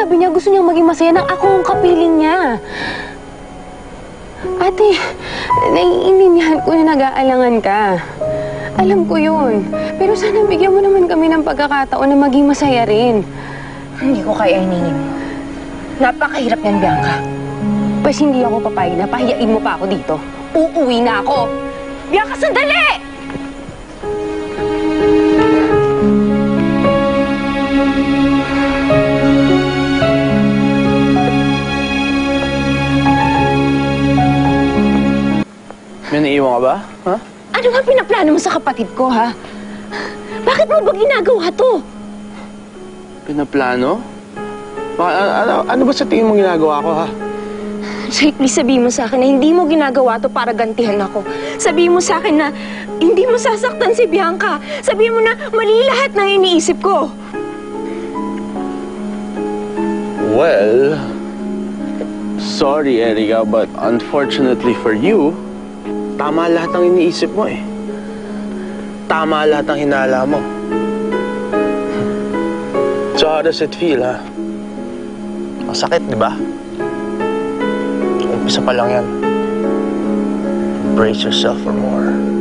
sabi niya gusto niyang maging masaya nang ako ang kapiling niya. Ate, naiintindihan ko na nag-aalangan ka. Alam ko yun. Pero sana bigyan mo naman kami ng pagkakataon na maging masaya rin. Hindi ko kaya iningin mo. Napakahirap yan, Bianca. Pues hindi ako papayag na pahiyain mo pa ako dito. Uuwi na ako. Bianca, sandali! May naiiwan ka ba? Ha? Ano nga pinaplano mo sa kapatid ko, ha? Bakit mo ba ginagawa to? Pinaplano? Baka, a- ano, ano ba sa tingin mo ginagawa ko, ha? Jake, please sabihin mo sa akin na hindi mo ginagawa to para gantihan ako. Sabihin mo sa akin na hindi mo sasaktan si Bianca. Sabihin mo na mali lahat ng iniisip ko. Well, sorry, Erika, but unfortunately for you, tama lahat ng iniisip mo eh. Tama lahat ng hinala mo. So how does it feel, ha? Masakit, di ba? Umpisa pa lang yan. Brace yourself for more.